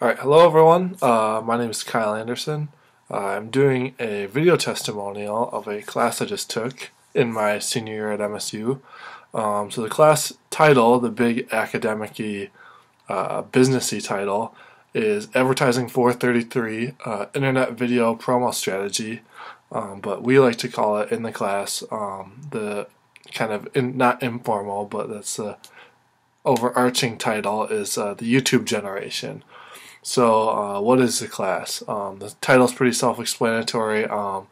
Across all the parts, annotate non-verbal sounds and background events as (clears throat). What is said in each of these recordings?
Alright, hello everyone. Uh, my name is Kyle Anderson. Uh, I'm doing a video testimonial of a class I just took in my senior year at MSU. Um, so the class title, the big academic uh, businessy title, is Advertising 433 uh, Internet Video Promo Strategy. Um, but we like to call it in the class um, the kind of in, not informal, but that's the overarching title is uh, the YouTube generation. So, uh, what is the class? Um, the title is pretty self-explanatory. Um,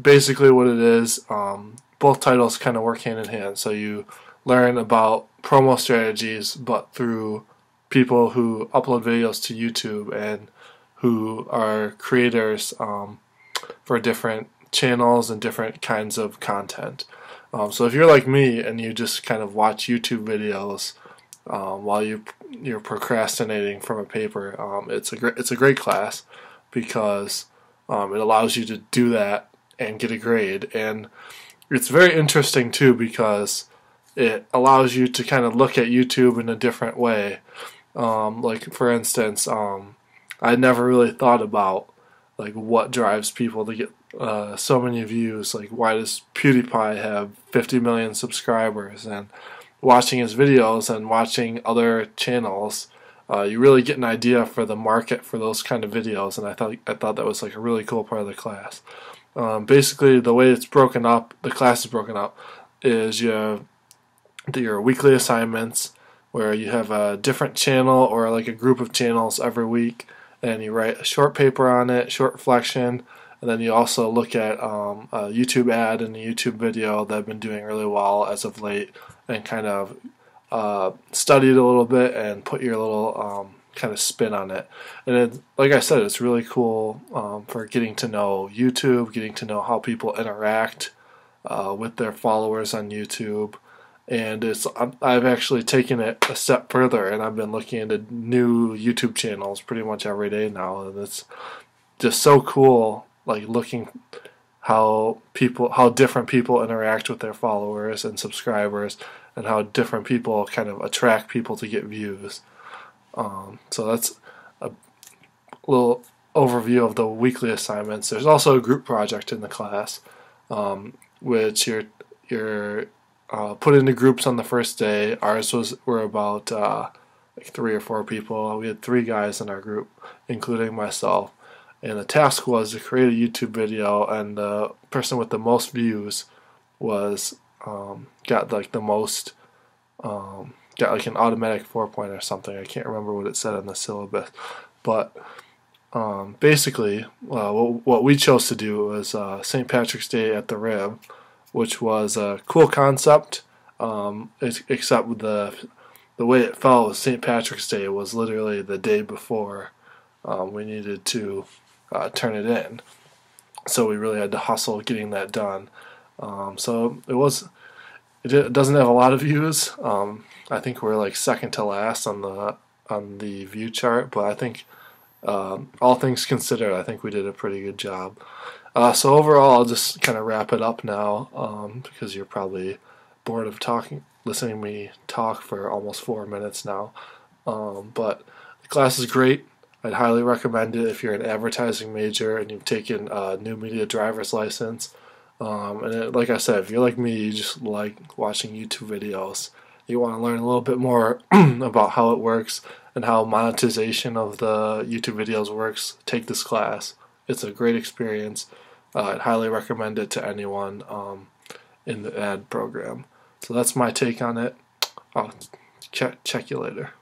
basically, what it is, um, both titles kind of work hand in hand. So you learn about promo strategies, but through people who upload videos to YouTube and who are creators um, for different channels and different kinds of content. Um, so if you're like me and you just kind of watch YouTube videos um, while you you're procrastinating from a paper, um, it's a great it's a great class because um, it allows you to do that and get a grade, and it's very interesting too because it allows you to kind of look at YouTube in a different way. Um, like for instance, um, I never really thought about like what drives people to get uh, so many views. Like why does PewDiePie have 50 million subscribers and watching his videos and watching other channels, uh, you really get an idea for the market for those kind of videos. And I thought I thought that was like a really cool part of the class. Um, basically, the way it's broken up, the class is broken up, is you have your weekly assignments where you have a different channel or like a group of channels every week, and you write a short paper on it, short reflection, and then you also look at um, a YouTube ad and a YouTube video that have been doing really well as of late and kind of uh, study it a little bit and put your little um, kind of spin on it. And it, like I said, it's really cool um, for getting to know YouTube, getting to know how people interact uh, with their followers on YouTube. And it's I've actually taken it a step further, and I've been looking into new YouTube channels pretty much every day now, and it's just so cool. Like looking how people how different people interact with their followers and subscribers and how different people kind of attract people to get views. Um, so that's a little overview of the weekly assignments. There's also a group project in the class um, which you're you're uh, put into groups on the first day. Ours was were about uh, like three or four people. We had three guys in our group including myself and the task was to create a YouTube video, and the person with the most views was um, got like the most um, got like an automatic four point or something. I can't remember what it said on the syllabus, but um, basically, uh, what, what, we chose to do was uh, St. Patrick's Day at the Rib, which was a cool concept, um, except the the way it fell with St. Patrick's Day was literally the day before um, we needed to uh, turn it in. So we really had to hustle getting that done. Um, so it was. It doesn't have a lot of views. Um, I think we're like second to last on the on the view chart, but I think um, all things considered, I think we did a pretty good job. Uh, so overall, I'll just kind of wrap it up now um, because you're probably bored of talking, listening to me talk for almost four minutes now. Um, but the class is great. I'd highly recommend it if you're an advertising major and you've taken a new media driver's license. Um, and it, like I said, if you're like me, you just like watching YouTube videos, you want to learn a little bit more (clears throat) about how it works and how monetization of the YouTube videos works, take this class. It's a great experience. Uh, I'd highly recommend it to anyone um, in the ad program. So that's my take on it. I'll check, check you later.